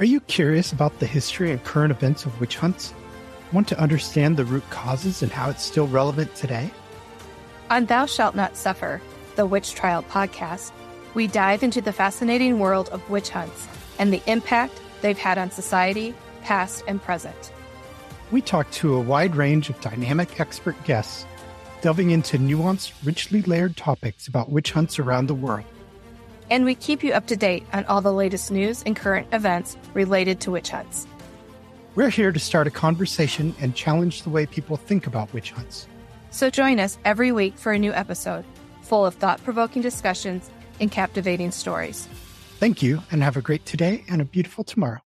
Are you curious about the history and current events of witch hunts? Want to understand the root causes and how it's still relevant today? On Thou Shalt Not Suffer, the Witch Trial podcast, we dive into the fascinating world of witch hunts and the impact they've had on society, past and present. We talk to a wide range of dynamic expert guests, delving into nuanced, richly layered topics about witch hunts around the world. And we keep you up to date on all the latest news and current events related to witch hunts. We're here to start a conversation and challenge the way people think about witch hunts. So join us every week for a new episode, full of thought provoking discussions and captivating stories. Thank you, and have a great today and a beautiful tomorrow.